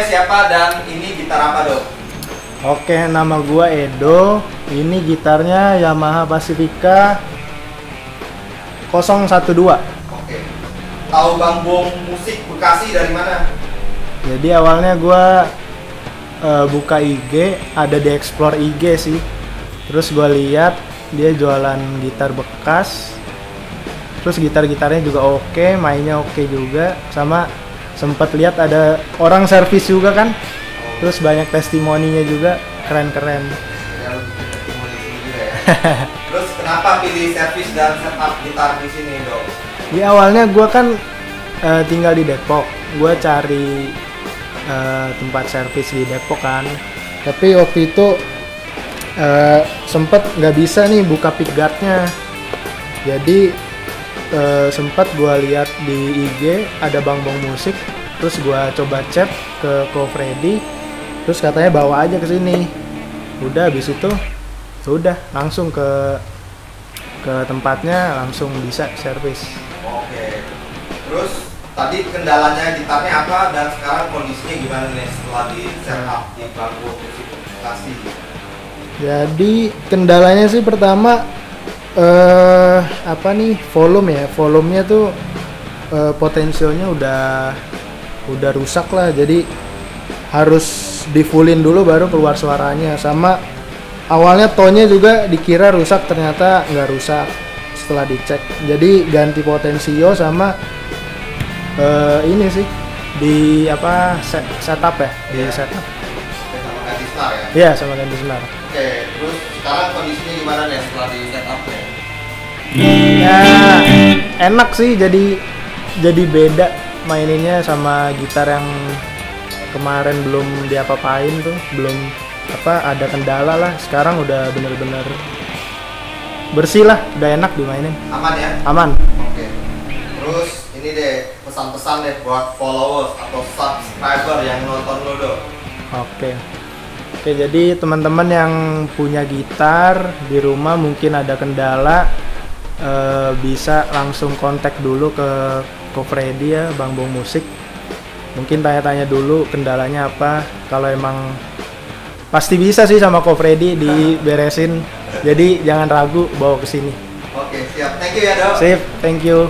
Namanya siapa dan ini gitar apa dok? Oke, nama gua Edo. Ini gitarnya Yamaha Pacifica 012. Oke. Tahu Bang Bong musik Bekasi dari mana? Jadi awalnya gua eh, buka IG, ada di explore IG sih. Terus gua lihat dia jualan gitar bekas. Terus gitar-gitarnya juga oke, mainnya oke juga. Sama sempat lihat ada orang servis juga kan. Terus banyak testimoninya juga, keren-keren. Ya ya. Terus kenapa pilih servis dan setup gitar di sini dok? Di awalnya gue kan eh, tinggal di Depok, gue cari eh, tempat servis di Depok kan. Tapi waktu itu eh, sempet nggak bisa nih buka pickguardnya. Jadi eh, sempet gue lihat di IG ada Bang Bong Musik, terus gue coba chat ke Ko Freddy, terus katanya bawa aja ke sini. Udah habis itu sudah langsung ke ke tempatnya langsung bisa servis. Oke. Terus tadi kendalanya gitarnya apa dan sekarang kondisinya gimana nih setelah di setup di bangku musik Bekasi? Jadi kendalanya sih pertama eh apa nih volume ya, volumenya tuh eh, potensialnya udah udah rusak lah. Jadi harus di fullin dulu baru keluar suaranya. Sama awalnya tonnya juga dikira rusak ternyata nggak rusak setelah dicek. Jadi ganti potensio sama eh, ini sih di apa set, setup ya, di Iya. setup. Star ya? Iya sama ganti senar. Oke, terus sekarang kondisinya gimana nih setelah di setup nih? Ya enak sih jadi jadi beda maininnya sama gitar yang kemarin belum diapa-apain tuh belum apa ada kendala lah sekarang udah bener-bener bersih lah udah enak dimainin Aman ya? aman Oke. Terus ini deh pesan-pesan deh buat followers atau subscriber yang nonton lo dok. oke oke jadi teman-teman yang punya gitar di rumah mungkin ada kendala eh, bisa langsung kontak dulu ke Ko Freddy ya Bang Bong Musik. Mungkin tanya-tanya dulu kendalanya apa. Kalau emang pasti bisa sih sama Ko Freddy diberesin. Jadi jangan ragu bawa ke sini. Oke, siap. Thank you ya dok. sip thank you